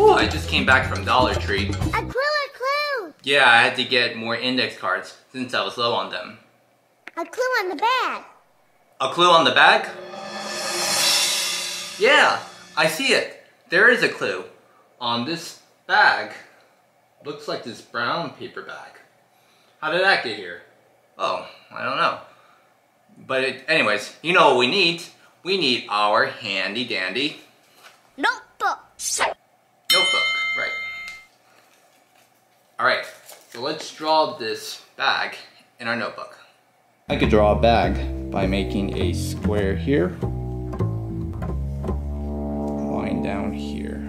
Ooh, I just came back from Dollar Tree. A clue, a clue. Yeah, I had to get more index cards since I was low on them. A clue on the bag. A clue on the bag? Yeah, I see it. There is a clue on this bag. Looks like this brown paper bag. How did that get here? Oh, I don't know. But it, anyways, you know what we need? We need our handy dandy Notebook. notebook, right. Alright, so let's draw this bag in our notebook. I could draw a bag by making a square here, line down here.